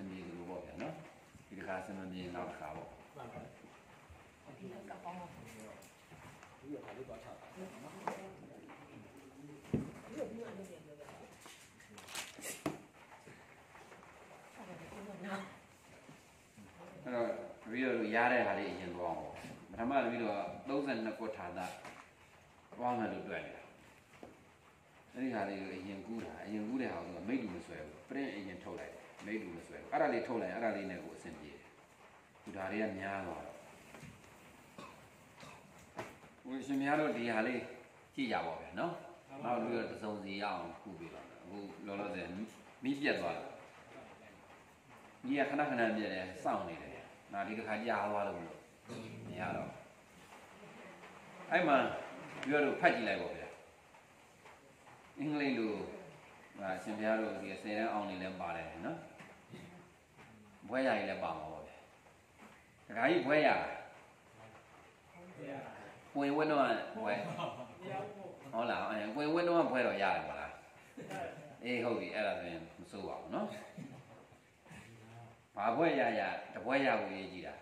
င်ပြေလို့ပေါ့ဗျာနော်ဒီတစ်ခါအဆင်မပြေနောက်တစ်ခါပေါ့မှန်ပါတယ်ဒီကကောင်းဒီကလေးပါထားတာအဲ့တော့တပည့်တော်တို့ရတဲ့ဟာလေးအရင်သွားအောင်ပထမတပည့်တော်32ခုထာတာပေါင်းတယ်လို့တွေ့တယ်အဲ့ဒီဟာလေးကိုအရင်ကူးတာအရင်ကူးတဲ့ဟာကမိတ်တူမဆွဲဘူး print အရင်ထုတ်လိုက်တယ် မိတ်တူမဆွဲဘူးအဲ့ဒါလေးထုတ်လိုက်အဲ့ဒါလေးနဲ့ကိုအဆင်ပြေတယ်ဒီဓာတွေကများသွားတော့ဘုရားရှင်များတို့ဒီဟာလေးကြည့်ကြပါဗျာနော်နောက်ပြီးတော့တစုံစီရအောင်ကူပြီးတော့အခုလောလောဆယ်မီးပြတ်သွားတယ်မီးကခဏခဏပြတ်တယ်စောင့်နေတယ်နာဒီတစ်ခါကြားသွားလို့မလို့မရတော့အဲ့မှာပြောလို့ဖတ်ကြည့်လိုက်ပါဗျာအင်္ဂလိပ်လိုဟာရှင်ဘုရားတို့ဒီဆယ်တန်းအောင်နေလဲပါတယ်နော် ဘွဲရည်လည်းပါမှာပါဗျာတခါကြီးဘွဲရဝင်ဝင်းတော့ဘွဲဟုတ်လားအဲဝင်ဝင်းတော့ဘွဲတော့ရတယ်မလားအေးဟုတ်ပြီအဲ့ဒါဆိုရင်မစိုးပါဘူးနော်ဘာဘွဲရရတဘွဲရကိုရေးကြည့်တာ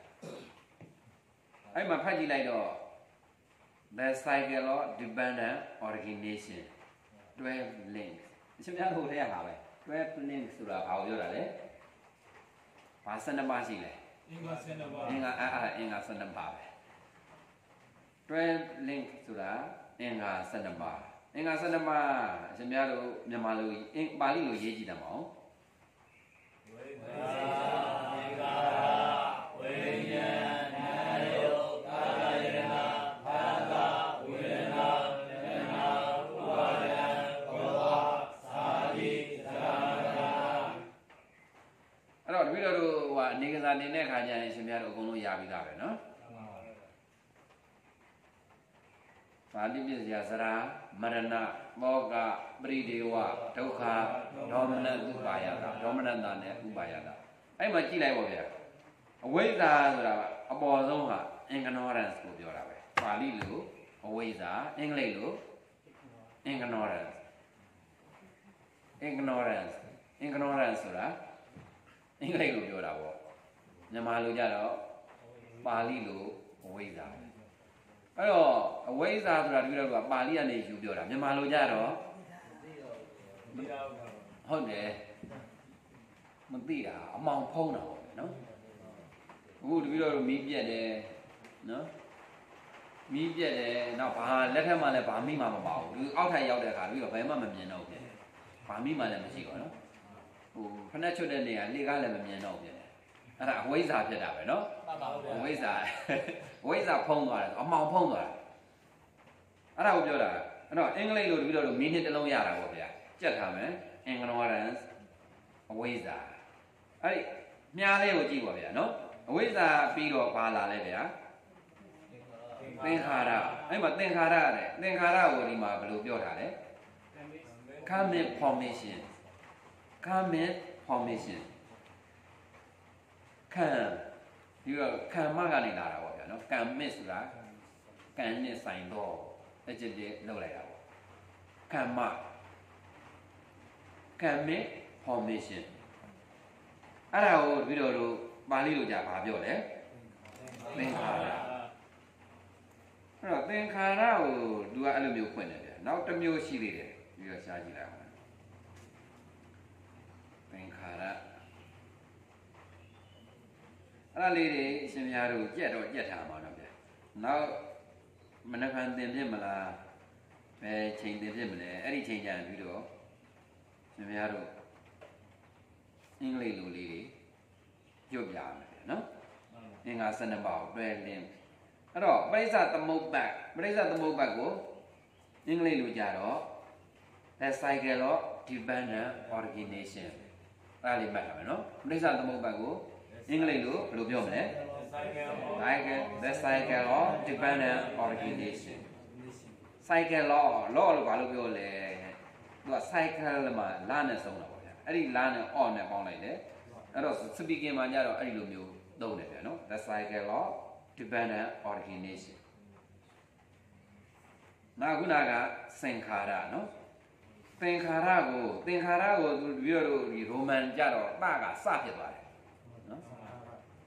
အဲ့မှာဖတ်ကြည့်လိုက်တော့ the cycle of dependent origination 12 links အရှင်များဟိုထဲရပါပဲ12 links ဆိုတာဘာကိုပြောတာလဲ ဘာ12ပါးရှိလဲအင်္ဂါစနပါအင်္ဂါအဲ့အဲ့အင်္ဂါ12ပါးပဲ12 link ဆိုတာအင်္ဂါ12ပါးအင်္ဂါ12ပါးအရှင်များတို့မြန်မာလိုအင်ပါဠိလိုရေးကြည့်တယ်မဟုတ်ဝိသာ တော့တပည့်တော်တို့ဟိုဟာအနေကစားနေတဲ့ခါကျရင်အရှင်များတို့အကုန်လုံးရပြီးသားပဲနော်ပါဠိပြစရာစရာမရဏမောကပရိဒေဝဒုက္ခဒေါမနဥပါယတာဒေါမနတာနဲ့ဥပါယတာအဲ့မှာကြည့်လိုက်ပါဗျာအဝိဇ္ဇာဆိုတာအပေါ်ဆုံးဟာ ignorance ကိုပြောတာပဲပါဠိလိုအဝိဇ္ဇာအင်္ဂလိပ်လို ignorance ignorance ignorance ဆိုတာ အင်္ဂလိပ်လိုပြောတာပေါ့မြန်မာလိုကြတော့ပါဠိလိုအဝိဇ္ဇာပဲအဲ့တော့အဝိဇ္ဇာဆိုတာတကယ်တော့ကပါဠိကနေယူပြောတာမြန်မာလိုကြတော့ဒီတော့ဟုတ်တယ်မသိတာအမောင်ဖုံးတာပေါ့ဗျာနော်အခုတပည့်တော်တို့မီးပြက်တယ်နော်မီးပြက်တယ်နောက်ဘာလက်ထက်မှလည်းဘာမိမှမပါဘူးဒီအောက်ထပ်ရောက်တဲ့အခါတပည့်တော်ဘယ်မှမမြင်တော့ဘူးဖြစ်တယ်ဘာမိမှလည်းမရှိတော့နော် ဟိုဖက်နှက်ချွတ်တဲ့နေရာလေကားလည်းမမြင်တော့ဘူးဖြစ်တယ်အဲ့ဒါအဝိဇ္ဇာဖြစ်တာပဲနော်မှန်ပါဘူးဗျာအဝိဇ္ဇာအဝိဇ္ဇာဖုံးသွားတယ်အမောင်ဖုံးသွားတယ်အဲ့ဒါကိုပြောတာအဲ့တော့အင်္ဂလိပ်လိုတပည့်တော်တို့မီးနှစ်တစ်လုံးရတာပေါ့ဗျာကြက်ထားမယ် ignorance အဝိဇ္ဇာအဲ့ဒီမြားလေးကိုကြည့်ပါဗျာနော်အဝိဇ္ဇာပြီးတော့ဘာလာလဲဗျာသင်္ခါရအဲ့မှာသင်္ခါရတဲ့သင်္ခါရကိုဒီမှာဘယ်လိုပြောတာလဲ commit formation commit formation ခံဒီတော့ခံမကနေလာတာပေါ့ဗျာနော် commit ဆိုတာကံနဲ့ဆိုင်တော့ adjective လောက်လိုက်တာပေါ့ခံမ commit formation အဲ့ဒါကိုပြီးတော့တို့ပါဠိလိုじゃဘာပြောလဲသင်္ခါရအဲ့တော့သင်္ခါရကိုသူကအဲ့လိုမျိုးဖွင့်တယ်ဗျာနောက်တစ်မျိုးရှိသေးတယ်ပြီးတော့ရှားကြည့်လိုက်အောင်သင်္ခါရ အဲ့ဒါလေးတွေအရှင်များတို့ကြက်တော့ကြက်ထားမှာတော့ဗျာနောက်မနက်ဖြန်သင်ဖြစ်မလားဘယ်ချိန်သင်ဖြစ်မလဲအဲ့ဒီချိန်ကျရင်ပြီးတော့ရှင်များတို့အင်္ဂလိပ်လိုလေးတွေပြုတ်ပြရမယ်ဗျာနော်အင်္ဂါ12ပါးကိုတွဲလင်းအဲ့တော့ပရိစ္ဆသမုပ္ပတ်ပရိစ္ဆသမုပ္ပတ်ကိုအင်္ဂလိပ်လိုကြတော့ the cycle of dependent origination အဲ့ဒါလေးမှတ်ထားမယ်နော်ပရိစ္ဆသမုပ္ပတ်ကို အင်္ဂလိပ်လိုဘယ်လိုပြောမလဲ cycle the cycle of dependent origination cycle law law လို့ဘာလို့ပြောလဲသူက cycle မှာလာနဲ့ဆုံးတာပေါ့ဗျာအဲ့ဒီလာနဲ့ on နဲ့ပေါင်းလိုက်တယ်အဲ့တော့ speaking မှာညတော့အဲ့ဒီလိုမျိုးသုံးတယ်ဗျာနော် the cycle of dependent origination နောက်ခုနကသင်္ခါရနော်သင်္ခါရကိုသင်္ခါရကိုသူပြောလို့ဒီရိုမန်ကြတော့တကစဖြစ်သွားတယ်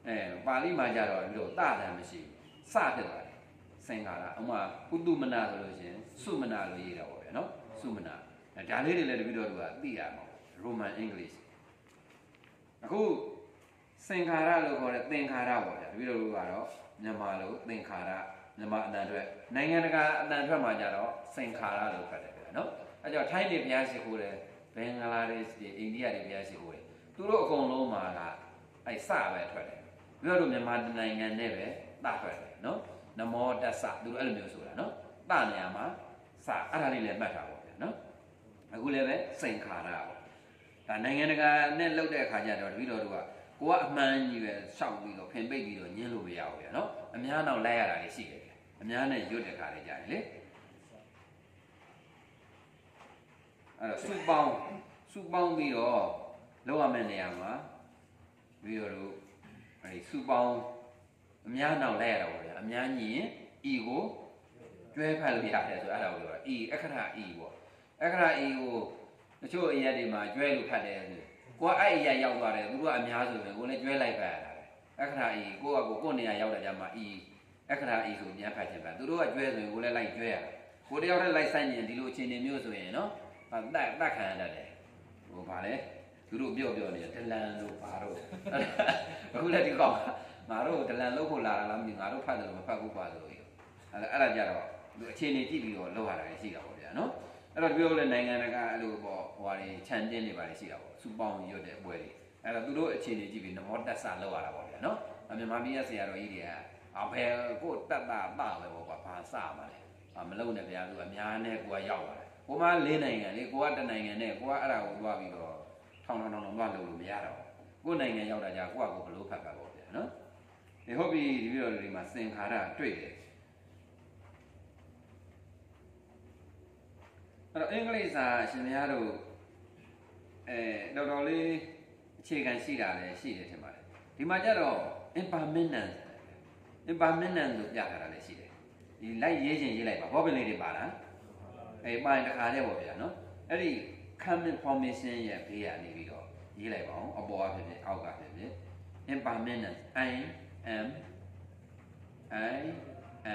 အဲပါဠိမှာကြတော့ဒီလိုတတန်မရှိဘူးစဖြစ်သွားတယ်စင်္ခါရဥမာဥတုမနာဆိုလို့ရှိရင်စုမနာလို့ရေးတာပေါ့ဗျာနော်စုမနာအဲဒါလေးတွေလည်းတပည့်တော်တို့ကသိရမှာရိုမန်အင်္ဂလိပ်အခုစင်္ခါရလို့ခေါ်တဲ့သင်္ခါရပေါ့ဗျာတပည့်တော်တို့ကတော့မြန်မာလိုသင်္ခါရမြန်မာအတန်အတွက်နိုင်ငံတကာအတန်အတွက်မှာကြတော့စင်္ခါရလို့ဖတ်တယ်ဗျာနော်အဲကြောင့်ထိုင်းနေဘုရားရှိခိုးတယ်ဘင်္ဂလားဒေ့ရှ်တွေအိန္ဒိယတွေဘုရားရှိခိုးတယ်သူတို့အကုန်လုံးမှာကအဲစပဲထွက်တယ် ပြီးတော့မြန်မာနိုင်ငံနဲ့ပဲတထွက်တယ်နော်နမောတသသူတို့အဲ့လိုမျိုးဆိုတာနော်တနေရာမှာစအဲ့ဒါလေးလည်းမှတ်တာပေါ့ဗျာနော်အခုလည်းပဲစင်္ခါရပေါ့ဒါနိုင်ငံတကာနဲ့လှုပ်တဲ့အခါကျတော့တပည့်တော်တို့ကကိုကအမှန်ကြီးပဲရှောက်ပြီးတော့ဖင်ပိတ်ပြီးတော့ညင်းလို့မရဘူးဗျာနော်အများနောက်လိုက်ရတာတွေရှိတယ်ဗျာအများနဲ့ရွတ်တဲ့ခါလေးကြာတယ်လေအဲ့တော့စုပေါင်းစုပေါင်းပြီးတော့လောက်ရမယ့်နေရာမှာပြီးတော့တို့ အဲဒီစုပေါင်းအများနောက်လိုက်ရတာပေါ့ဗျာအများကြီးရင်ဤကိုကျွဲဖတ်လို့ရတယ်ဆိုအဲ့ဒါကိုပြောတာဤအခရဤပေါ့အခရဤကိုတချို့အရက်တွေမှာကျွဲလို့ဖတ်တယ်ဆိုကိုကအဲ့အရက်ရောက်သွားတယ်သူတို့ကအများဆိုရင်ကိုလည်းကျွဲလိုက်ဖတ်ရတာပဲအခရဤကိုကကိုကိုနေရာရောက်တာကြမှာဤအခရဤဆိုပြန်ဖတ်ချင်ပါသူတို့ကကျွဲဆိုရင်ကိုလည်းလိုက်ကျွဲရကိုတယောက်တည်းလိုက်ဆိုင်ရင်ဒီလိုအခြေအနေမျိုးဆိုရင်နော်တတ်တတ်ခံရတတ်တယ်ဟိုဗာလေ သူတို့ပြော့ပြော့နေတယ်ဒလန်တို့ဘာတို့အခုလည်းဒီကောင်ငါတို့ဒလန်လုပ်ဖို့လာတာလားမသိငါတို့ဖတ်တယ်လို့မဖတ်ဘူးပါလို့အဲ့အဲ့ဒါကြတော့သူအခြေအနေကြည့်ပြီးတော့လောက်ရတာရှိတာပေါ့ဗျာနော်အဲ့တော့ပြောလဲနိုင်ငံတကာအဲ့လိုပေါ့ဟိုဟာတွေခြံတင်းနေပါလေရှိတာပေါ့စူပေါင်းရွတ်တဲ့ပွဲတွေအဲ့တော့သူတို့အခြေအနေကြည့်ပြီးနမောတက်ဆလောက်ရတာပေါ့ဗျာနော်မြန်မာပြည်ရဲ့ဆရာတော်ကြီးတွေကအဘယ်ကိုတတ်တာတာပဲပေါ့ကွာဘာစပါလဲမလုံနဲ့ဗျာသူအများနဲ့ကိုကရောက်လာတယ်ကိုမလေးနိုင်ငံလေကိုကတနိုင်ငံနဲ့ကိုကအဲ့ဒါကိုသွားပြီးတော့ ထောင်ထောင်ထောင်ထောင်သွားလို့လို့မရတော့ကိုနိုင်ငံရောက်တာじゃကိုကကိုဘလို့ဖတ်ပါပေါ့ဗျာနော်ဒီဟုတ်ပြီဒီပြီးတော့ဒီမှာစင်ခါရတွေ့တယ်အဲ့တော့အင်္ဂလိပ်စာအရှင်များတို့အဲတော်တော်လေးအခြေခံရှိတာလည်းရှိတယ်ထင်ပါတယ်ဒီမှာကျတော့ impermanence impermanence လို့ပြထားတာလည်းရှိတယ်ဒီလိုက်ရေးခြင်းရေးလိုက်ပါဘောပင်လေးတွေပါလားအဲပါရင်တစ်ခါတည်းပေါ့ဗျာနော်အဲ့ဒီ common formation ရဲ့ဘေးကနေပြီးတော့ရေးလိုက်ပါအောင်အပေါ်ကဖြစ်ဖြစ်အောက်ကဖြစ်ဖြစ် impermanence i am i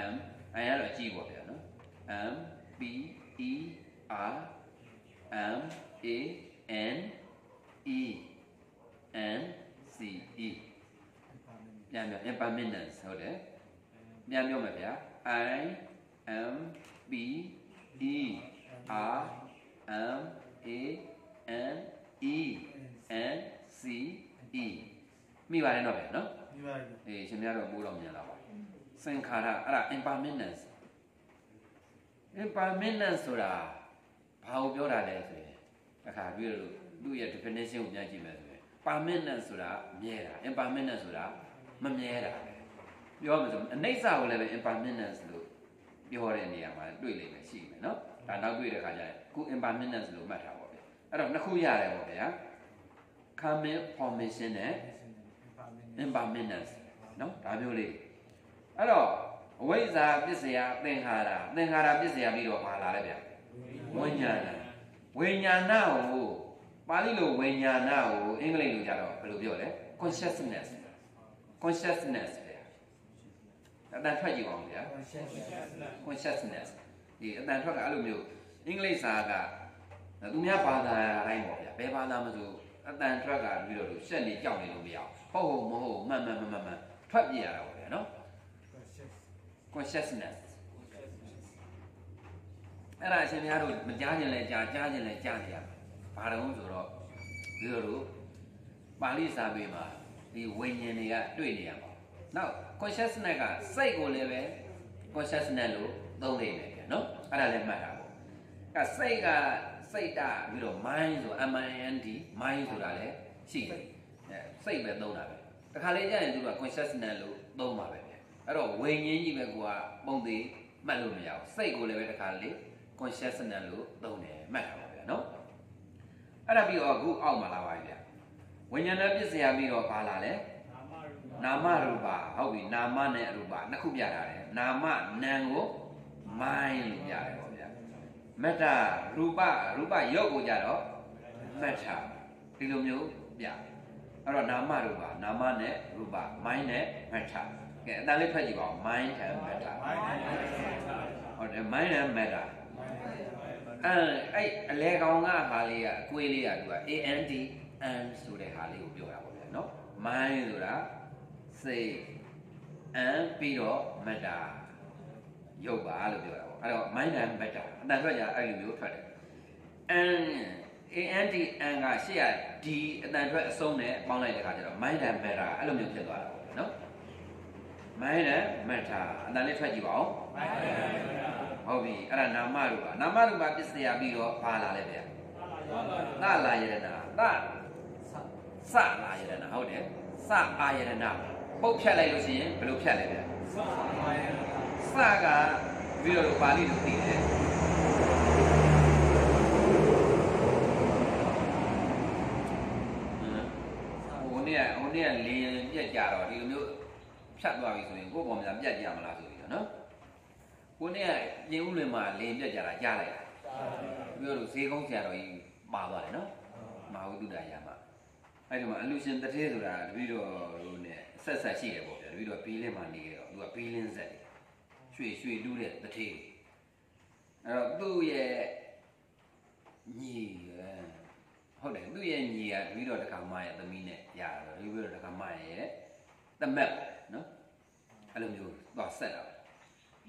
am i ရတော့အကြည့်ပေါ့ဗျာနော် m p e r m a n e n c e ပြန်ပြော impermanence ဟုတ်တယ်ပြန်ပြောမယ်ဗျာ i m p e r m a n e n c e မိပါတယ်တော့ဗျာနော်မိပါတယ်အေးရှင်များတော့ပိုးတော့မြန်လာပါစင်္ခါရအဲ့ဒါ impermanence impermanence ဆိုတာဘာကိုပြောတာလဲဆိုရင်အခါပြီးတော့သူ့ရဲ့ definition ကိုပြန်ကြည့်မယ်ဆိုရင် permanent ဆိုတာမြဲတာ impermanent ဆိုတာမမြဲတာပြောမယ်ဆိုအနိစ္စကိုလည်းပဲ impermanence လို့ပြောတဲ့နေရာမှာတွေ့လိမ့်မယ်ရှိမယ်နော် ဒါနောက်တွေ့တဲ့ခါကျရင်ခု impermanence လို့မှတ်ထားပါဗျအဲ့တော့နှစ်ခုရတယ်ပေါ့ဗျာ common formation နဲ့ impermanence နော်ဒါမျိုးလေးအဲ့တော့အဝိဇ္ဇာပစ္စယသင်္ခါရသင်္ခါရပစ္စယပြီးတော့ဘာလာလဲဗျဝိညာဏဝိညာဏကိုပါဠိလိုဝိညာဏကိုအင်္ဂလိပ်လိုကြတော့ဘယ်လိုပြောလဲ consciousness consciousness ဗျာအတန်ထွက်ကြည့်အောင်ဗျာ consciousness ဒီအတန်ထွက်ကအဲ့လိုမျိုးအင်္ဂလိပ်စာကသူများဘာသာတိုင်းပေါ့ဗျာဘယ်ဘာသာမဆိုအတန်ထွက်ကပြီးတော့လို့ရှက်နေကြောက်နေလို့မရအောင်ဟုတ်ဟုတ်မဟုတ်မှန်မှန်မှန်မှန်မှန်ထွက်ပြရတာပေါ့ဗျာနော် consciousness အဲ့ဒါအရှင်များတို့မကြားခြင်းလဲကြားကြားခြင်းလဲကြားနေရဘာတုံးဆိုတော့ဒီလိုလိုပါဠိစာပေမှာဒီဝိညာဉ်တွေကတွေ့နေရပါနောက် consciousness ကစိတ်ကိုလည်းပဲ consciousness လို့သုံးနေတယ်ဗျာ နော်အဲ့ဒါလည်းမှတ်တာပေါ့ကစိတ်ကစိတ်တာပြီးတော့ mind ဆို M I N D mind ဆိုတာလည်းရှိတယ်အဲစိတ်ပဲသုံးတာပဲတခါလေကျရင်သူက consciousness လို့သုံးပါပဲဗျာအဲ့တော့ဝိညာဉ်ကြီးပဲကိုကပုံသေးမှတ်လို့မရဘူးစိတ်ကိုလည်းပဲတခါလေ consciousness လို့သုံးတယ်မှတ်တာပါဗျာနော်အဲ့ဒါပြီးတော့အခုအောက်မှာလာပါပြီဗျာဝိညာဏပစ္စယပြီးတော့ပါလာလဲနာမရူပဟုတ်ပြီနာမနဲ့ရူပနှစ်ခုပြထားတယ်နာမနာမ်ကို မိုင်းလို့ပြတယ်ပေါ့ဗျာမတ္တရူပရူပရုပ်ကိုကြတော့မတ္ထဒီလိုမျိုးပြအဲ့တော့နာမရူပနာမနဲ့ရူပ mind နဲ့ matter ကဲအတန်လေးဖတ်ကြည့်ပါဦး mind and matter ဟုတ်တယ် mind and matter အဲ့အဲ့အလဲကောင်ကဟာလေးကအကွေးလေးကသူက AND and ဆိုတဲ့ဟာလေးကိုပြောတာပေါ့ဗျာနော် mind ဆိုတာစိတ် and ပြီးတော့ matter ရုပ်ပါလို့ပြောတာပေါ့အဲ့တော့ mind and matter အတန်ထွက်ကြအဲ့လိုမျိုးထွက်တယ် and AND and ကရှေ့က D အတန်ထွက်အဆုံးနဲ့ပေါင်းလိုက်တဲ့အခါကျတော့ mind and matter အဲ့လိုမျိုးဖြစ်သွားတာပေါ့နော် mind and matter အတန်လေးထွက်ကြည့်ပါဦးဟုတ်ပြီအဲ့ဒါနာမရူပါနာမရူပါပစ္စယပြီးတော့ဘာလာလဲဗျာသလာယရဏသစလာယရဏဟုတ်တယ်စအာယရဏပုတ်ဖြတ်လိုက်လို့ရှိရင်ဘယ်လိုဖြတ်လဲဗျာစ ကပြီးတော့ပါဠိလိုသိတယ်ဟိုနေ့ကဟိုနေ့ကလင်းပြက်ကြတော့ဒီလိုမျိုးဖြတ်သွားပြီဆိုရင်ကိုယ့်ပေါ်မှာပြက်ကြမလားဆိုပြီးတော့နော်ကိုနေ့ကပြင်ဦးလွင်မှာလင်းပြက်ကြတာကြားလိုက်တာပြောလို့ဈေးကုန်းဆရာတော်ကြီးပါသွားတယ်နော်မဟာဝိတုဒ္ဒရာမှာအဲ့ဒီမှာအလူရှင်တထဲဆိုတာတပည့်တော်တို့ ਨੇ ဆက်ဆက်ရှိတယ်ပေါ့ဗျာတပည့်တော်ပေးလင်းမှာနေကြတော့သူကပေးလင်းဆက်တယ် ရွှေရွှေတူးတဲ့တထဲအဲ့တော့သူ့ရဲ့ညီဟုတ်တယ်သူ့ရဲ့ညီကတပည့်တော်တက္ကမရဲ့သမီးနဲ့ရတာတပည့်တော်တက္ကမရဲ့တမက်နော်အဲ့လိုမျိုးသွားဆက်တာ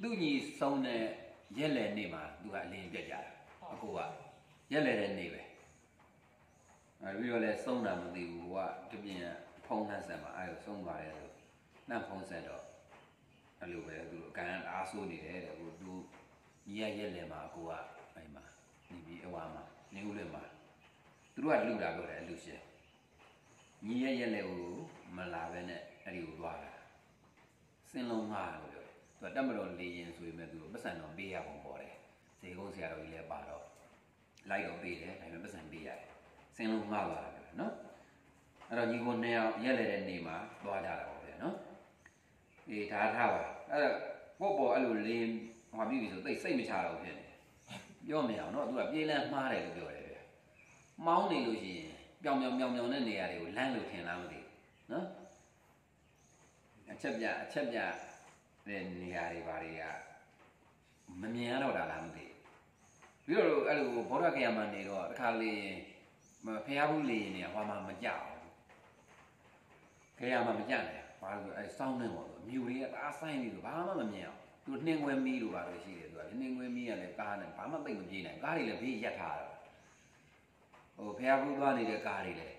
သူ့ညီဆုံးတဲ့ရက်လည်နေ့မှာသူကအလင်းပြက်ကြတာအကိုကရက်လည်တဲ့နေ့ပဲအဲပြီးတော့လည်းဆုံးတာမသိဘူးကတပြင်းဖုံးနှက်ဆက်မှာအဲလိုဆုံးသွားတယ်လို့နှက်ဖုံးဆက်တော့ အဲ့လိုပဲသူအကန်အားဆိုးနေတယ်တဲ့ကိုသူညီရရက်လည်မှာအကိုကအဲ့မှာနေပြီးအဝါမှာနေဦးလည်းမှာသူတို့ကလူတာပြောတယ်အလူရှင်ညီရရက်လည်ကိုမလာပဲနဲ့အဲ့ဒီကိုသွားတာစင်လုံးငါလို့ပြောတယ်သူကတက်မတော်လေရင်ဆိုရင်မဲ့သူပတ်စံတော့ပေးရပုံပေါ်တယ်ဈေးကုန်းဆရာတော်ကြီးလည်းပါတော့လိုက်တော့ပေးတယ်ဒါပေမဲ့ပတ်စံပေးရတယ်စင်လုံးငှပါတာပြောနော်အဲ့တော့ညီကိုနှစ်ယောက်ရက်လေတဲ့နေမှာသွားကြတာပေါ့ဗျာနော်အေး ဒါထားပါအဲ့တော့ကိုယ့်ပေါ်အဲ့လိုလင်းဟောပြီးပြီဆိုသိစိတ်မချတော့ဖြစ်နေပြောမရအောင်နော်သူကပြေးလန်းမှားတယ်လို့ပြောတယ်ဗျာမောင်းနေလို့ရှိရင်ပြောင်ပြောင်ပြောင်ပြောင်တဲ့နေရာတွေကိုလမ်းလို့ထင်လားမသိဘူးနော်အချက်ပြအချက်ပြတဲ့နေရာတွေဘာတွေကမမြင်ရတော့တာလားမသိဘူးပြီးတော့အဲ့လိုဘောဓခရမှာနေတော့တစ်ခါလေမဖះဘူးလေနေဟောမှာမကြောက်ခရမှာမကြနဲ့ ဘာလို့အဲ့စောင်းနေပေါ့မြူတွေကအားဆိုင်နေလို့ဘာမှမမြင်အောင်သူနှင်းခွဲမီးလို့ပါလို့ရှိတယ်သူကနှင်းခွဲမီးကလည်းကားနဲ့ဘာမှသိမ့်မပြေးနိုင်ကားတွေလည်းဘေးရက်ထားတော့ဟိုဖះဘူးသွားနေတဲ့ကားတွေလည်း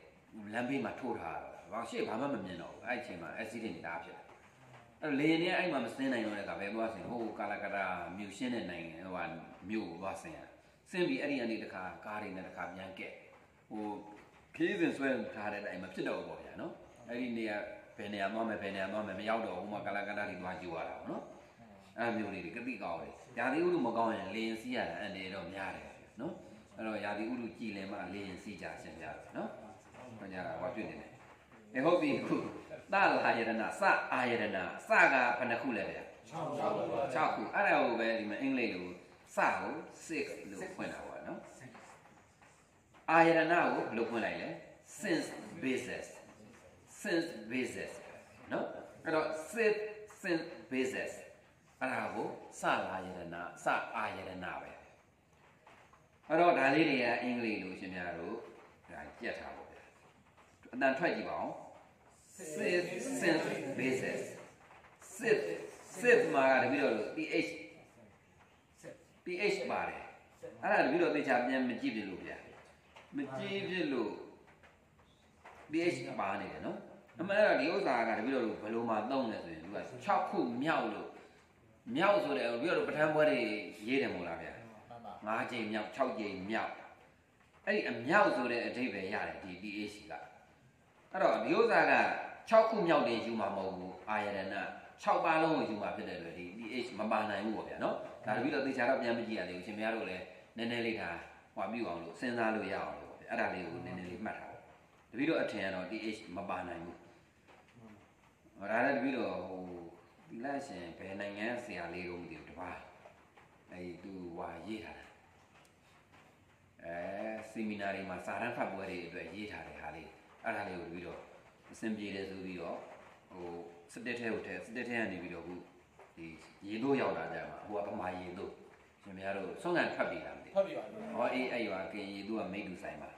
လမ်းဘေးမှာထိုးထားတော့ဘာရှေ့ဘာမှမမြင်တော့ဘူးအဲ့အချိန်မှာ accident တွေတားဖြစ်တယ်အဲ့လေနေအဲ့မှာမစင်းနိုင်တော့တဲ့ကဘယ်သွားစင်ဟိုကာလာကတာမြူရှင်းတဲ့နိုင်ငံဟိုဟာမြို့ကိုသွားစင်ရစင်းပြီးအဲ့ဒီကနေတခါကားတွေနဲ့တခါပြန်ကက်ဟိုခီးစဉ်ဆွဲထားတဲ့အတိုင်းမဖြစ်တော့ဘူးပေါ့ဗျာနော်အဲ့ဒီနေရာ ဘယ်နေရာသွားမယ်ဘယ်နေရာသွားမယ်မရောက်တော့ဘူးဟိုမှာကာလာကတာတွေသွားကြည့်ရတာပေါ့နော်အဲ့မျိုးလေးတွေကတိကောင်းတယ်ရာသီဥတုမကောင်းရင်လေရင်စီးရတာအနေတော့များတယ်နော်အဲ့တော့ရာသီဥတုကြည်လင်မှလေရင်စီးကြဆင်ကြတယ်နော်ဟောကြတာဟောပြည့်နေတယ်အဲဟုတ်ပြီခုသလာယရဏစအာယရဏစကဘယ်နှခုလဲဗျာ6ခုအဲ့ဒါကိုပဲဒီမှာအင်္ဂလိပ်လိုစကို six လို့ဖွင့်တာပေါ့နော်အာယရဏကိုဘယ်လိုဖွင့်လိုက်လဲ since basis since basis နော်အဲ့တော့ since since basis အဲ့ဒါကိုစလာယရဏစအာယရဏပဲအဲ့တော့ဒါလေးတွေကအင်္ဂလိပ်လိုရှင်များတို့ဒါကြက်ထားပါဗျာအတန်ထွက်ကြည့်ပါဦး since since basis sit sit မှာတပည့်တော်လို့ ph ph ပါတယ်အဲ့ဒါတပည့်တော်သေချာပြန်မကြည့်ပြလို့ဗျာမကြည့်ပြလို့ ph ပါနေတယ်နော် အမှန်တော့ဒီဥစ္စာကတပည့်တော်လို့ဘယ်လိုမှသုံးလဲဆိုရင်သူက6ခုမြောက်လို့မြောက်ဆိုတဲ့တပည့်တော်ပဋ္ဌာန်းပွဲတွေရေးတယ်မို့လားဗျာ5ကြိမ်မြောက်6ကြိမ်မြောက်အဲ့ဒီအမြောက်ဆိုတဲ့အဓိပ္ပာယ်ရတယ်ဒီ ph ကအဲ့တော့ဒီဥစ္စာက6ခုမြောက်တင်ယူမှာမဟုတ်ဘူးအာယရဏ6ပါးလုံးကိုယူမှာဖြစ်တဲ့အတွက်ဒီ pH မပါနိုင်ဘူးပေါ့ဗျာနော်ဒါတပည့်တော့သေချာတော့ပြန်မကြည့်ရသေးဘူးရှင်မရတို့လည်းနည်းနည်းလေးဒါဟောပြုအောင်လို့စဉ်းစားလို့ရအောင်လို့ပေါ့ဗျာအဲ့ဒါလေးကိုနည်းနည်းလေးမှတ်ထားပါတပည့်တော့အထင်ကတော့ pH မပါနိုင်ဘူး ဟောဒါလည်းတပည့်တော့ဟိုဒီလိုက်ရှင်ဘယ်နိုင်ငံဆရာလေးကိုမသိဘူးတပါးအဲဒီသူဟွာရေးထားတာအဲဆီမီနာတွေမှာစာရန်ဖတ်ပွဲတွေအတွက်ရေးထားတဲ့ဟာလေးအဲ့ဒါလေးကိုတပည့်တော့အဆင်ပြေတယ်ဆိုပြီးတော့ဟိုစတက်ထဲကိုထဲစတက်ထဲကနေပြီးတော့ခုဒီရေတို့ရောက်လာကြမှာဟိုကပမာရေတို့ရှင်များတို့ဆုံးခံထွက်ပြီလားမသိဖတ်ပြပါဦးဟောအေးအဲ့ရွာကင်ရေတို့ကမိတ်လူဆိုင်ပါ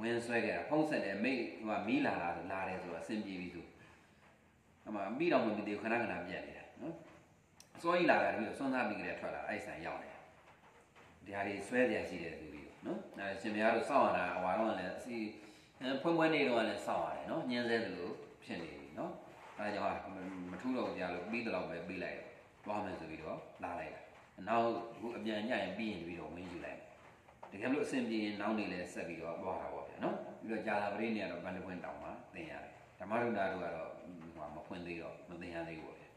ဝင်းဆွဲခဲ့တာဖုံးဆက်တယ်မိတ်ဟိုကမီးလာလာလာတယ်ဆိုတော့အဆင်ပြေပြီဆို အမှပြီးတော့မသိသေးဘူးခဏခဏပြက်နေတာနော်အစိုးရလာတာပြီးတော့စွန့်စားပြီးကြတဲ့ထွက်လာအဲ့ဆိုင်ရောက်တယ်ဒီဟာတွေဆွဲကြရှိတယ်ဆိုပြီးတော့နော်အဲရှင်များတို့စောင့်ရတာဟိုတော့လည်းအစီဖွင့်ဖွင့်နေတော့လည်းစောင့်ရတယ်နော်ညင်းစဲသလိုဖြစ်နေပြီနော်အဲဒါကြောင့်မထူးတော့ကြလို့ပြီးတော့ပဲပြီးလိုက်တော့သွားမယ်ဆိုပြီးတော့လာလိုက်တာနောက်အခုအပြန်ညရင်ပြီးရင်ပြီးတော့ဝင်ယူလိုက်တကယ်လို့အဆင်ပြေရင်နောက်နေလဲဆက်ပြီးတော့သွားတာပေါ့ဗျာနော်ပြီးတော့ကြာလာပရိနေကတော့ဘန်တပွင့်တောင်မှာသင်ရတယ်ဓမ္မရုဒ္ဓတို့ကတော့ ဟိုမဖွင့်သေးတော့မသင်ရသေးဘူးပေါ့ဗျာ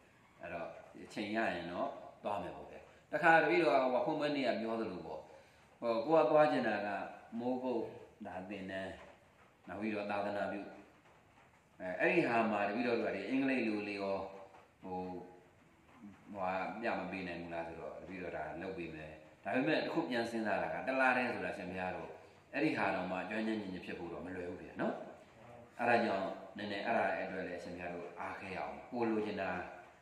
အဲ့တော့အချိန်ရရင်တော့သွားမယ်ပေါ့ဗျာတခါတပြီးတော့ဟိုဖွင့်ပွဲနေကပြောသလိုပေါ့ဟိုကိုကသွားကျင်တာကမိုးကုတ်ဒါသင်တန်းနောက်ပြီးတော့သာသနာပြုအဲအဲ့ဒီဟာမှာတပြီးတော့တို့ကအင်္ဂလိပ်လိုလေးရောဟိုဟိုပြမပေးနိုင်ဘူးလားဆိုတော့တပြီးတော့ဒါလုပ်ပေးမယ်ဒါပေမဲ့အခုပြန်စဉ်းစားတာကတလားတည်းဆိုတာရှင်ဘုရားတို့အဲ့ဒီဟာတော့မှကျွမ်းကျင်ညီဖြစ်ဖို့တော့မလွယ်ဘူးဗျာနော် အဲ့ဒါကြောင့်နည်းနည်းအဲ့ဒါအတွက်လည်းရှင်ဘုရားတို့အားခဲအောင်ကိုလိုချင်တာ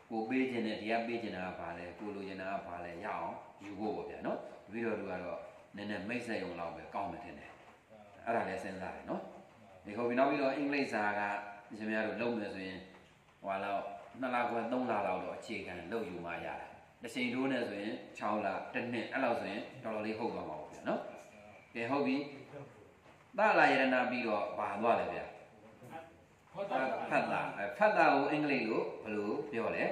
ကိုပေးခြင်းနဲ့တရားပေးခြင်းတာကဘာလဲကိုလိုချင်တာကဘာလဲရအောင်ယူဖို့ပေါ့ဗျာနော်တပြီးတော့တို့ကတော့နည်းနည်းမိတ်ဆက်ရုံလောက်ပဲကောင်းမှထင်တယ်အဲ့ဒါလည်းစဉ်းစားတယ်နော်ဒီခေါ်ပြီးနောက်ပြီးတော့အင်္ဂလိပ်စာကရှင်ဘုရားတို့လုပ်မယ်ဆိုရင်ဟွာလောက်2လခွဲ3လလောက်တော့အခြေခံလုပ်ယူမှရတယ်တစ်ချိန်တိုးနဲ့ဆိုရင်6လတစ်နှစ်အဲ့လောက်ဆိုရင်တော်တော်လေးဟုတ်သွားမှာပေါ့ဗျာနော်ကဲဟုတ်ပြီသလာယရဏပြီးတော့ဘာသွားလဲဗျာဖတ်ဖတ် ဖတ်တာအဲဖတ်တာကိုအင်္ဂလိပ်လိုဘယ်လိုပြောလဲ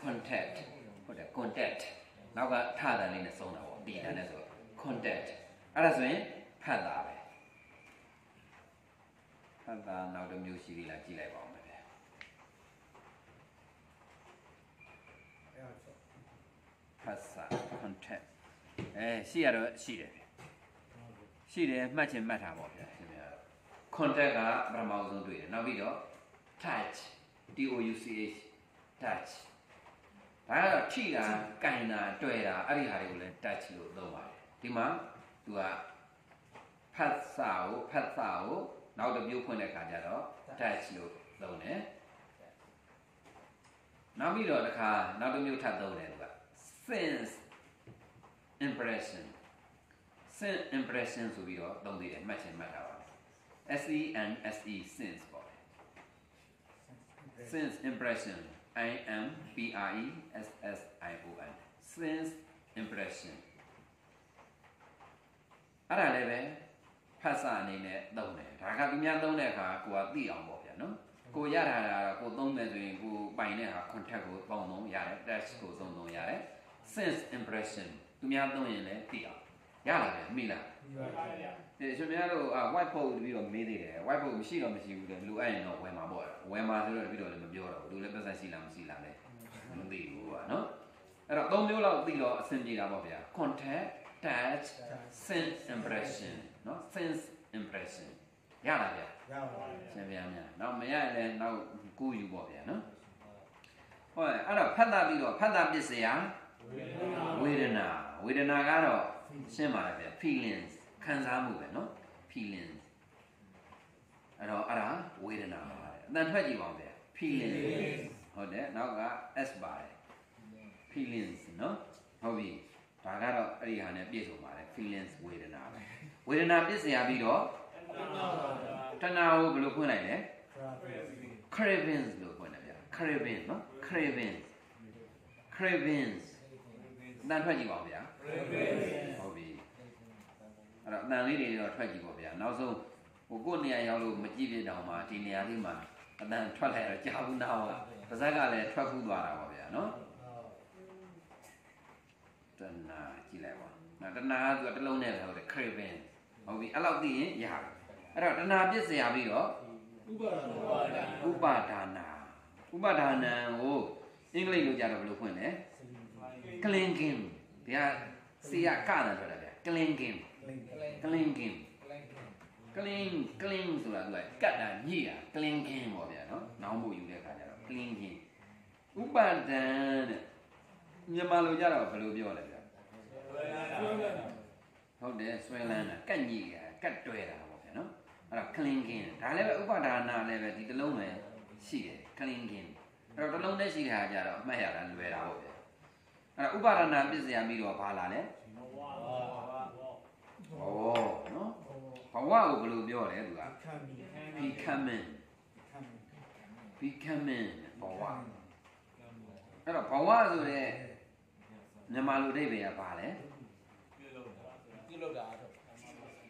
contact ဟုတ်တယ် contact နောက်ကထတာလေးနဲ့ဆုံးတာပေါ့ဒီတာနဲ့ဆို contact အဲ့ဒါဆိုရင်ဖတ်တာပဲဖတ်တာနောက်တစ်မျိုးရှိသေးလားကြည့်လိုက်ပါဦးမယ်ဗျာဖတ်စာ contact အဲရှိရတော့ရှိတယ်ဗျာရှိတယ်မှတ်ချင်မှတ်တာပေါ့ဗျာရှင်ဗျာ contact ကပထမဆုံးတွေ့တယ်နောက်ပြီးတော့ touch T O U C H touch ဒါကတော့ထိတာကန်တာတွေ့တာအဲ့ဒီဟာတွေကိုလည်း touch လို့သုံးပါတယ်ဒီမှာသူကဖတ်စာကိုဖတ်စာကိုနောက်တစ်ပြုတ်ဖွင့်တဲ့ခါကျတော့ touch လို့သုံးတယ်နောက်ပြီးတော့တစ်ခါနောက်တစ်မျိုးထပ်သုံးတယ်သူက sense impression sense impression ဆိုပြီးတော့သုံးသေးတယ်မှတ်ချင်မှတ်တာပါ S E N S E sense ပေါ့ sense impression I M P R E S S I O N sense impression အဲ့ဒါလည်းပဲဖတ်စာအနေနဲ့သုံးတယ်ဒါကသူများသုံးတဲ့အခါကိုကသိအောင်ပေါ့ဗျာနော်ကိုရတာကတော့ကိုသုံးမယ်ဆိုရင်ကိုပိုင်တဲ့ဟာ contact ကိုသုံးသုံးရတယ် touch ကိုသုံးသုံးရတယ် sense impression သူများသုံးရင်လည်းသိအောင် ရလာတယ်မိလားဒီရှင်များတို့အာ white board တပြီးတော့မေးသေးတယ် white board မရှိတော့မရှိဘူးလေလူအဲ့ရင်တော့ဝယ်မှာပေါ့ဝယ်မှာဆိုတော့တပြီးတော့လည်းမပြောတော့ဘူးလူလည်းပတ်သက်ရှိလားမရှိလားလဲမသိဘူးကွာနော်အဲ့တော့သုံးမျိုးလောက်သိတော့အဆင်ပြေတာပေါ့ဗျာ contact touch sense impression နော် sense impression ရလားဗျာရပါပြီရှင်ဗျာများနောက်မရရင်လည်းနောက်ကိုယူပေါ့ဗျာနော်ဟုတ်ရဲ့အဲ့တော့ဖတ်တာပြီးတော့ဖတ်တာပစ္စယဝေဒနာဝေဒနာကတော့ ရှင်းပါလားဗျာ feelings ခံစားမှုပဲနော် feelings အဲ့တော့အဲ့ဒါဝေဒနာပါတဲ့အတန်ထွက်ကြည့်ပါဦးဗျာ feelings ဟုတ်တယ်နောက်က s ပါတယ် feelings နော်ဟုတ်ပြီဒါကတော့အဲ့ဒီဟာနဲ့ပြည့်စုံပါတယ် feelings ဝေဒနာပဲဝေဒနာပြည့်စရာပြီးတော့တဏှာကိုဘယ်လိုဖွင့်လိုက်လဲ cravings လို့ဖွင့်တယ်ဗျာ cravings နော် cravings cravings အတန်ထွက်ကြည့်ပါဦးဗျာဟုတ်ပြီ အဲ့တော့အတန်လေးတွေတော့ထွက်ကြည့်ပါဗျာနောက်ဆုံးဟိုကိုယ့်နေရာရောက်လို့မကြည့်ပြတောင်မှဒီနေရာလေးမှာအတန်ထွက်လိုက်တော့ကြာဘူးနောက်ပါပါဇက်ကလည်းထွက်ခုသွားတာပါဗျာနော်တဏှာကြည့်လိုက်ပါနော်တဏှာကသူကတစ်လုံးနဲ့ပဲဟုတ်တယ် craving ဟုတ်ပြီအဲ့လောက်သိရင်ရတယ်အဲ့တော့တဏှာပြစ်စရာပြီးတော့ဥပါဒာဥပါဒါနာဥပါဒါနာကိုအင်္ဂလိပ်လိုကြတော့ဘယ်လိုဖွင့်လဲ clinging ဒီကစီရကတယ်ဆိုတာဗျ clinging clinging cling cling ဆိုတာသူကကတ်တာညှိတာ clinging ပေါ့ဗျာနော်နောင်ဖို့ယူတဲ့ခါကျတော့ clinging ဥပါဒံတဲ့မြန်မာလိုကြတော့ဘယ်လိုပြောလဲဗျဟုတ်တယ်ဆွဲလန်းတာကတ်ညှိတာကတ်တွဲတာပေါ့ဗျာနော်အဲ့ဒါ clinging ဒါလည်းပဲဥပါဒါနာလည်းပဲဒီတစ်လုံးပဲရှိတယ် clinging အဲ့တော့တစ်လုံးနဲ့ရှိတဲ့ဟာကြတော့အမှတ်ရတာလွယ်တာပေါ့ဗျာအဲ့ဒါဥပါဒါနာပြစ်စရာပြီးတော့ဘာလာလဲဘဝဘဝဩ နော်ဘဝကိုဘယ်လိုပြောလဲသူကခံပြီး becoming ခံ becoming ဘဝအဲ့တော့ဘဝဆိုတဲ့မြန်မာလူအဓိပ္ပာယ်ကဘာလဲပြုလုပ်တာတော့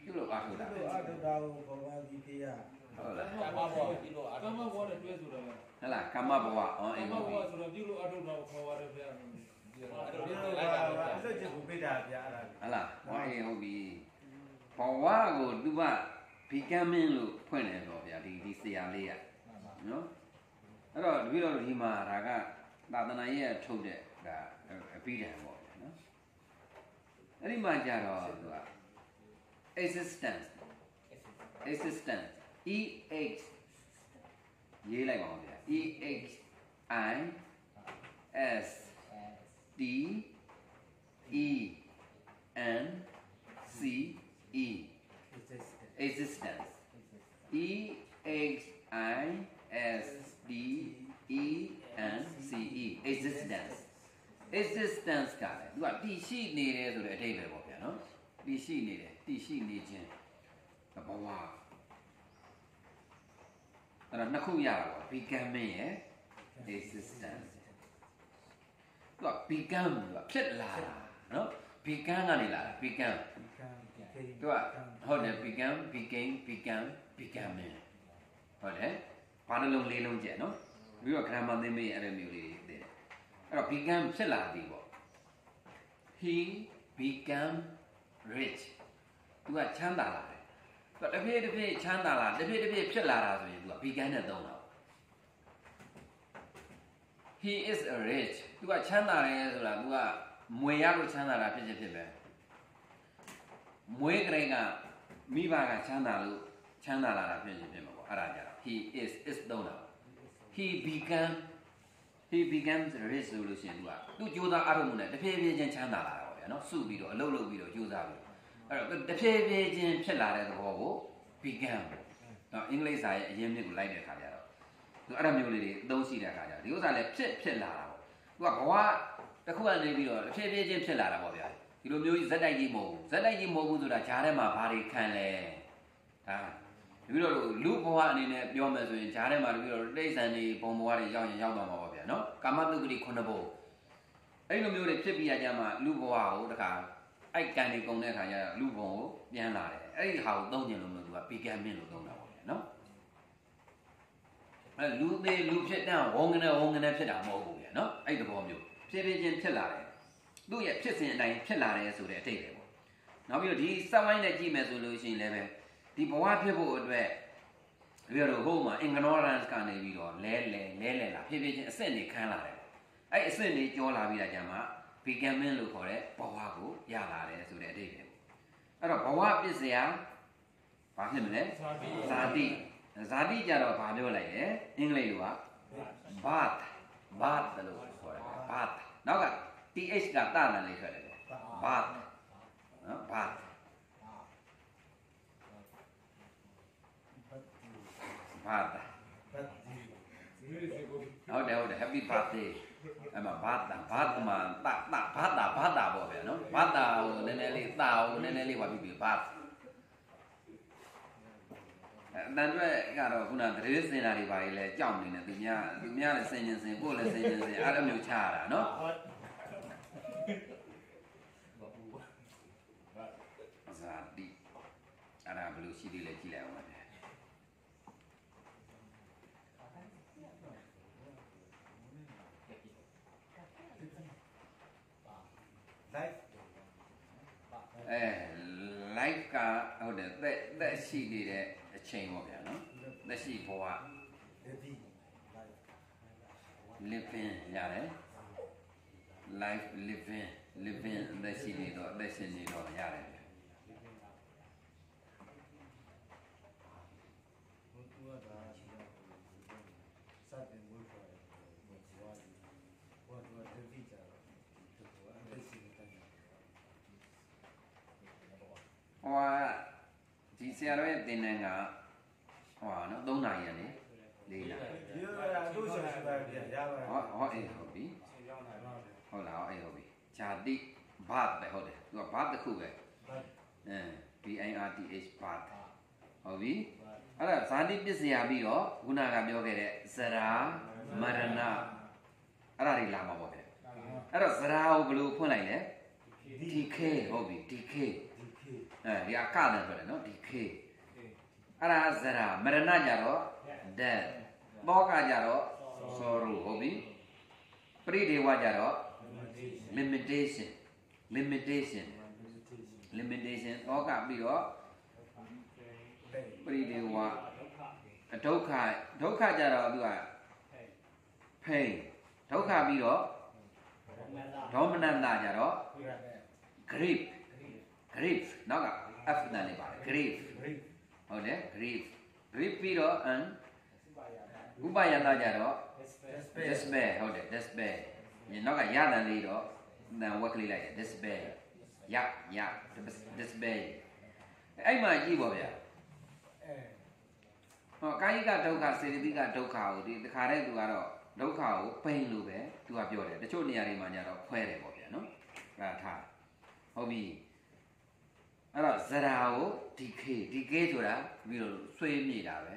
ပြုလို့အားထုတ်တာလို့အထုတာကိုဘဝဒီဖေးရဟုတ်လားကာမဘောပြုလုပ်အားကမ္မဘောနဲ့တွဲဆိုတာကဟဲ့လားကမ္မဘဝအော်ကအိမ္မ်မဟုတ်ပြီဘောဆိုတော့ပြုလို့အထုတ်တော့ခေါ်ရတယ်ဗျာ အဲ့အဲ့တော့တော့ဒီဒီလိုလိုလိုလိုက်က်တာတာပဲအဲ့ဒါချက်ကိုပိတ်တာဗျာအဲ့ဒါဟဲ့လားဟောအိမ်ဟုတ်ပြီဘဝကိုသူက becoming လို့ဖွင့်တယ်တော့ဗျာဒီဒီဆရာလေးကနော်အဲ့တော့တပည့်တော်တို့ဒီမှာဒါကသာသနာရေးကထုတ်တဲ့ဒါအပိဓာန်ပေါ့ဗျာနော်အဲ့ဒီမှာကြတော့သူက existence existence e h ရေးလိုက်ပါဦးဗျာ e h i s t e n c e existence e h i s t e n c e existence existence ကလည်းသူကတည်ရှိနေတယ်ဆိုတဲ့အဓိပ္ပာယ်ပေါ့ဗျာနော်တည်ရှိနေတယ်တည်ရှိနေခြင်းဘဝအဲ့တော့နှစ်ခုရတာပေါ့ becoming ရယ် existence သူက become သူကဖြစ်လာတာနော် become ကနေလာတာ become ခံဖေးသူကဟုတ်တယ် become became become becoming ဟုတ်တယ်ဘာနှလုံးလေးလုံးကျက်နော်ပြီးတော့ grammar သင်ပေးအဲ့လိုမျိုးလေးတွေသိတယ်အဲ့တော့ become ဖြစ်လာသည်ပေါ့ he become rich သူကချမ်းသာလာတယ်သူကတစ်ဖြည်းတစ်ဖြည်းချမ်းသာလာတစ်ဖြည်းတစ်ဖြည်းဖြစ်လာတာဆိုရင်သူက become နဲ့သုံးတာပေါ့ he is a rich သူကချမ်းသာတယ်ဆိုတာသူကမွေရလို့ချမ်းသာတာဖြစ်ဖြစ်ဖြစ်ပဲမွေးကလေးကမိဘကချမ်းသာလို့ချမ်းသာလာတာဖြစ်ဖြစ်ဖြစ်မှာပေါ့အဲ့ဒါကြတော့ he is is သုံးတာပေါ့ he become he becomes rich ဆိုလို့ရှိရင်သူကသူကြိုးစားအားထုတ်မှုနဲ့တဖြည်းဖြည်းချင်းချမ်းသာလာတာပေါ့ဗျာနော်စုပြီးတော့အလုပ်လုပ်ပြီးတော့ကြိုးစားပြီးတော့အဲ့တော့တဖြည်းဖြည်းချင်းဖြစ်လာတဲ့သဘောကို become နော်အင်္ဂလိပ်စာရဲ့အရင်းမြစ်ကိုလိုက်တဲ့အခါကျတော့ သူအဲ့ဒါမျိုးလေးတွေအသုံးရှိတဲ့အခါကျတော့ဒီဥစ္စာလည်းဖြစ်ဖြစ်လာတာပေါ့သူကဘဝတစ်ခုကနေပြီးတော့တဖြည်းဖြည်းချင်းဖြစ်လာတာပေါ့ဗျာဒီလိုမျိုးကြီးဇက်တိုက်ကြီးမဟုတ်ဘူးဇက်တိုက်ကြီးမဟုတ်ဘူးဆိုတာဂျားထဲမှာဘာတွေခံလဲဒါတပြီးတော့လူဘဝအနေနဲ့ပြောမယ်ဆိုရင်ဂျားထဲမှာတပြီးတော့တိဋ္ဌာန်တွေဘုံဘဝတွေရောက်ရင်ရောက်သွားမှာပေါ့ဗျာနော်ကာမတုဂ္ဂတိခုနှစ်ဘုံအဲ့လိုမျိုးတွေဖြစ်ပြီးရကြမှာလူဘဝကိုတခါအိုက်ကန်တွေကုန်တဲ့အခါကျတော့လူဘုံကိုပြန်လာတယ်အဲ့ဒီဟာကိုသုံးကျင်လို့လို့သူကပီကမ်မင်းလို့သုံးတာပေါ့ဗျာနော်အဲ့ လူသေးလူဖြစ်တဲ့ဝုံကနေဝုံကနေဖြစ်တာမဟုတ်ဘူးဗျာနော်အဲ့ဒီသဘောမျိုးဖြည်းဖြည်းချင်းဖြစ်လာတယ်သူ့ရဲ့ဖြစ်စဉ်အတိုင်းဖြစ်လာတယ်ဆိုတဲ့အတိတ်ပဲပေါ့နောက်ပြီးတော့ဒီစက်ဝိုင်းနဲ့ကြည့်မယ်ဆိုလို့ရှိရင်လည်းပဲဒီဘဝဖြစ်ဖို့အတွက်ပြီးတော့ဟိုမှာ ignorance ကနေပြီးတော့လဲလဲလဲလဲလာဖြည်းဖြည်းချင်းအစစ်နေခန်းလာတယ်အဲ့အစစ်နေကြောလာပြီးတာကြမှာ becoming လို့ခေါ်တဲ့ဘဝကိုရလာတယ်ဆိုတဲ့အတိတ်ပဲပေါ့အဲ့တော့ဘဝပစ္စယဘာဖြစ်မလဲဇာတိ ဇာတိဇာတိကြတော့ဘာပြောလိုက်လဲအင်္ဂလိပ်လိုက bath bath လို့ခေါ်တယ် bath နောက်က th ကတန်တယ်လေးထွက်တယ် bath နော် bath ဘ bath တ်ဒီဒီလိုစေကိုဟုတ်တယ်ဟုတ်တယ် happy birthday အဲ့မှာ bath bath မှာတတ bath bath ပေါ့ဗျာနော် bath ကိုနည်းနည်းလေးတာကိုနည်းနည်းလေးဝါပြီးပြီ bath အတန်အတွက်ကတော့ခုနသတိစင်တာတွေပါလေလဲကြောက်နေတယ်သူများသူများလည်းစင်ကျင်စင်ကိုယ်လည်းစင်ကျင်စင်အဲ့လိုမျိုးချရတာနော်ဇာတိအဲ့ဒါဘယ်လိုရှိသေးလဲကြည့်လိုက်အောင်ပါဗျာလိုက်အဲ live ကဟုတ်တယ်သက်သက်ရှိနေတဲ့အ ချိန်ပေါ့ဗျာနော်သက်ရှိဘဝဒီဒီလိုက် living ရတယ် life living living အသက်ရှိနေတော့အသက်ရှင်နေတော့ရတယ်ဗျာဘုသူကဒါစတဲ့ဝိဖော်ဘုသူကဘုသူကဒီဒီကြတော့သူကအသက်ရှင်နေတဲ့ဟိုကဒီ ဆရာတော်ရဲ့သင်တန်းကဟောနော်3နာရီရနေ4နာရီဒီလိုရအတူဆက်ဆက်ပါပြန်ရပါဟောဟောအေးဟုတ်ပြီဟုတ်လားဟောအေးဟုတ်ပြီဂျာတိဘတ်ပဲဟုတ်တယ်သူကဘတ်တစ်ခုပဲအင်း B I R T H ဘတ်ဟုတ်ပြီအဲ့ဒါဇာတိပစ္စယပြီးတော့ခုနကပြောခဲ့တဲ့ဇရာမရဏအဲ့ဒါတွေလာမှာပေါ့ဗျအဲ့တော့ဇရာကိုဘယ်လိုဖွင့်လိုက်လဲ DK ဟုတ်ပြီ DK အဲဒီအကလည်းဆိုတယ်နော် DK အဲ့ဒါဇရာမရဏကြတော့ death တောကကြတော့ sorrow ဟုတ်ပြီပရိဒေဝကြတော့ limitation limitation limitation တောကပြီးတော့ပရိဒေဝဒုက္ခဒုက္ခကြတော့သူက pain ဒုက္ခပြီးတော့ဒေါမနန္တကြတော့ grief grief နောက်က f နဲ့နေပါတယ် grief ဟုတ်တယ် grief grief ပြီးတော့ an ဥပယတကြတော့ despair ဟုတ်တယ် despair ညနောက်ကရတန်လေးတော့နံဝက်ကလေးလိုက်တယ် despair ရရ despair အဲ့မှာကြည့်ပါဗျာဟောကာယကဒုက္ခစေတသိကဒုက္ခကိုဒီတခါတည်းသူကတော့ဒုက္ခကိုပိန်လို့ပဲသူကပြောတယ်တချို့နေရာတွေမှာညတော့ခွဲတယ်ပေါ့ဗျာနော်အဲ့ဒါထားဟုတ်ပြီ အဲ့တော့ဇရာကို DK DK ဆိုတာပြီးတော့ဆွေးမြေ့တာပဲ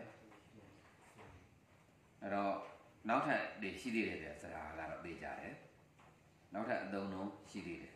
အဲ့တော့နောက်ထပ်တွေရှိသေးတယ်ဗျာဇရာကတော့သိကြတယ်နောက်ထပ်အသုံးလုံးရှိသေးတယ်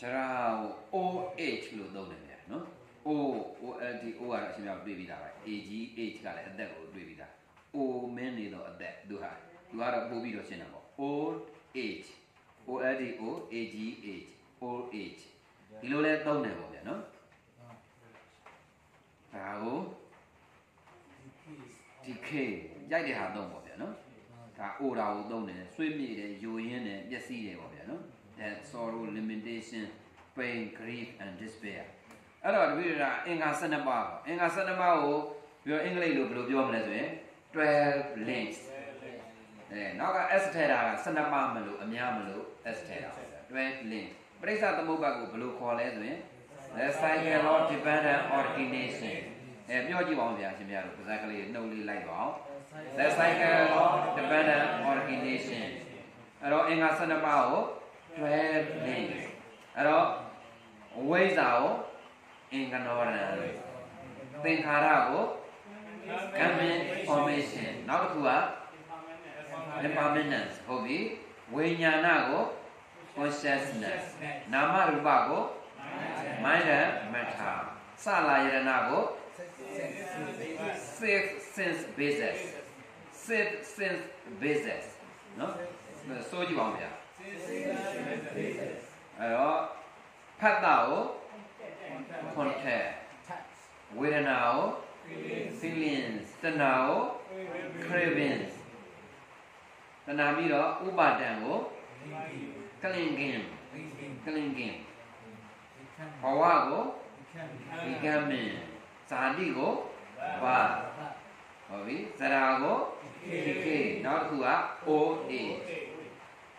ဂျရာကို OH လို့သုံးတယ်ဗျာနော် O OLD O ကတော့အရှင်များတွေ့ပြီးသားပဲ AG H ကလည်းအသက်ကိုတွေ့ပြီးသား O မင်းနေတော့အသက်သူဟာသူကတော့ပို့ပြီးတော့ရှင်းတာပေါ့ OH OLD O AG H OH ဒီလိုလဲသုံးတယ်ပေါ့ဗျာနော်ဒါကို DK ရိုက်တဲ့ဟာသုံးပေါ့ဗျာနော်ဒါ O တာကိုသုံးတယ်ဆွေးမြေ့တယ်ယိုရင်းတယ်ပျက်စီးတယ်ပေါ့ဗျာနော် that sorrow limitation pain grief and despair အဲ့တော့တပည့်တော်ကအင်္ဂါ12ပါးပေါ့အင်္ဂါ12ပါးကိုပြောအင်္ဂလိပ်လိုဘယ်လိုပြောမလဲဆိုရင်12 links အဲနောက်က s ထဲတာက12ပါးမလို့အများမလို့ s ထဲတာ12 link ပရိစ္ဆသမုပ္ပါကိုဘယ်လိုခေါ်လဲဆိုရင် the cycle of dependent origination အဲပြောကြည့်ပါဦးဗျာရှင်ဗျာတို့ပါဇက်ကလေးနှုတ်လေးလိုက်ပါအောင် the cycle of dependent origination အဲ့တော့အင်္ဂါ12ပါးကို 12 links အဲ့တော့ဝိဇ္ဇာကို ignorance သင်္ခါရကို common formation နောက်တစ်ခုက impermanence ဟုတ်ပြီဝိညာဏကို consciousness နာမရူပကို mind and matter စလာယရဏကို six sense basis six sense basis နော်စိုးကြည့်ပါဦးဗျာ အဲ့တော့ဖတ်တာကို contact ဝေဒနာကို feelings တဏှာကို cravings တဏှာပြီးတော့ဥပါဒံကို clinging clinging ဘဝကို becoming ဇာတိကိုဘာဟုတ်ပြီဇရာကို k နောက်တစ်ခုက o a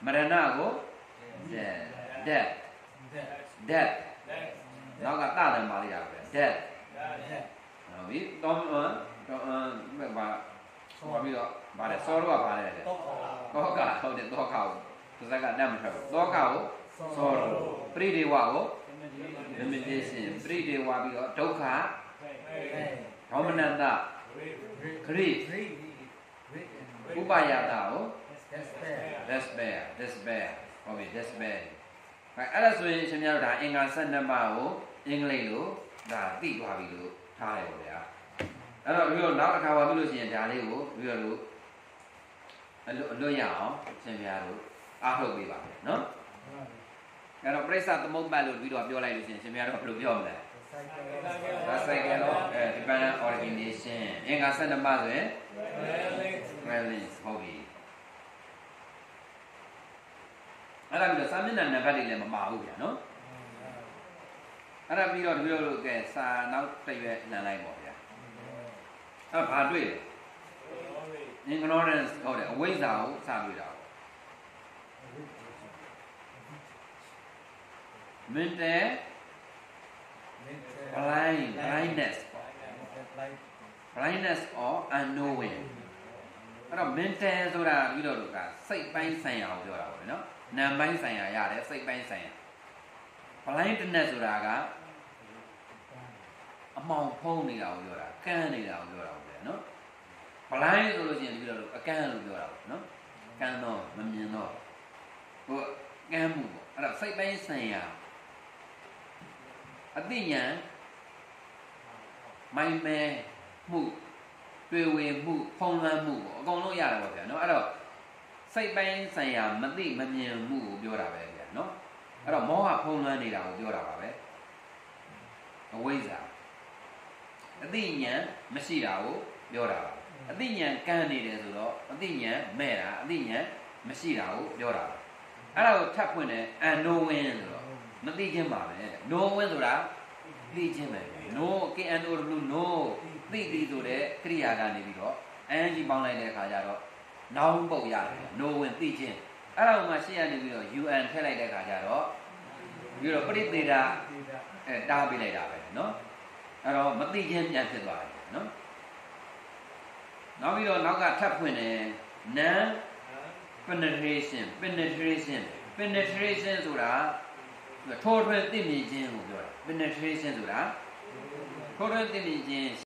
မရဏကို death death death နောက်ကတတယ်ပါလိမ့်ရပဲ death ဟုတ်ပြီတော့တော့ဘာဘာပြီးတော့ဗါတယ်စောတော့ဗါတယ်လေတော့ကဟုတ်တယ်တော့ကကိုသူစကတတ်မထွက်ဘူးတော့ကကိုစောတော့ပရိဒေဝကို limitation ပရိဒေဝပြီးတော့ဒုက္ခဒေါမနတ grief ဥပယတာကို despair despair ဟုတ်ပြီ despair အဲအဲ့ဒါဆိုရင်ရှင်များတို့ဒါအင်္ဂါ12ပါးကိုအင်္ဂလိပ်လိုဒါသိသွားပြီလို့ထားတယ်ပေါ့ဗျာအဲ့တော့ပြီးတော့နောက်တစ်ခါပါပြီလို့ရှိရင်ဒါလေးကိုပြီးတော့လို့အအလွတ်အလွတ်ရအောင်ရှင်ပြားတို့အားထုတ်ပေးပါမယ်နော်ဟုတ်အဲ့တော့ပြိဿသမုပ္ပတ်လို့ပြီးတော့ပြောလိုက်လို့ရှိရင်ရှင်ပြားတို့ဘယ်လိုပြောမလဲဆိုင်ကယ်ဒါ cycle of uh, dependent origination အင်္ဂါ12ပါးဆိုရင် valence ဟုတ်ပြီ အဲ့ဒါပြီးတော့စာမျက်နှာနံပါတ်တွေလည်းမမှာဘူးဗျာနော်အဲ့ဒါပြီးတော့တပည့်တော်တို့ကဲစာနောက်တစ်ရွက်နှံလိုက်ပါဗျာအဲ့ဘာတွေ့လဲ ignorance ဟုတ်တယ်အဝိဇ္ဇာကိုစာတွေ့တာပေါ့ mental blind blindness ပေါ့ blindness or unknowing အဲ့တော့ mental ဆိုတာပြီးတော့တို့ကစိတ်ပိုင်းဆိုင်ရာကိုပြောတာပေါ့နော် နာမ်ပိုင်းဆိုင်ရာရတယ်စိတ်ပိုင်းဆိုင်ရာ blindness ဆိုတာကအမောင်ဖုံးနေတာကိုပြောတာကန်းနေတာကိုပြောတာပေါ့ဗျာနော် blind ဆိုလို့ရှိရင်ပြီးတော့တို့အကန်းလို့ပြောတာပေါ့နော်ကန်းတော့မမြင်တော့ဟိုကန်းမှုပေါ့အဲ့တော့စိတ်ပိုင်းဆိုင်ရာအသိဉာဏ်မိုင်မဲမှုတွေ့ဝေမှုဖုံးလွှမ်းမှုပေါ့အကုန်လုံးရတယ်ပေါ့ဗျာနော်အဲ့တော့ စိတ်ပိုင်းဆိုင်ရာမသိမမြင်မှုကိုပြောတာပဲဗျာနော်အဲ့တော့မောဟဖုံးလွှမ်းနေတာကိုပြောတာပါပဲအဝိဇ္ဇာအသိဉာဏ်မရှိတာကိုပြောတာပါအသိဉာဏ်ကန်းနေတယ်ဆိုတော့အသိဉာဏ်မဲ့တာအသိဉာဏ်မရှိတာကိုပြောတာပါအဲ့ဒါကိုထပ်ဖွင့်တယ်အန်နိုဝင်းဆိုတော့မသိခြင်းပါပဲနိုဝင်းဆိုတာသိခြင်းပဲ no k n o w no သိသိဆိုတဲ့ကရိယာကနေပြီးတော့အန်ကြီးပေါင်းလိုက်တဲ့အခါကျတော့ နောင်ပုတ်ရတယ်နိုဝင်သိချင်းအဲ့ဒါမှရှေ့ရနေပြီးတော့ UN ထည့်လိုက်တဲ့ခါကျတော့ပြီးတော့ပရိသေတာအဲတားပေးလိုက်တာပဲနော်အဲ့တော့မသိချင်းပြန်ဖြစ်သွားတယ်နော်နောက်ပြီးတော့နောက်ကထပ်ဖွင့်တယ် non penetration penetration penetration ဆိုတာထိုးထွင်းသိမြင်ခြင်းကိုပြောတာ penetration ဆိုတာထိုးထွင်းသိမြင်ခြင်း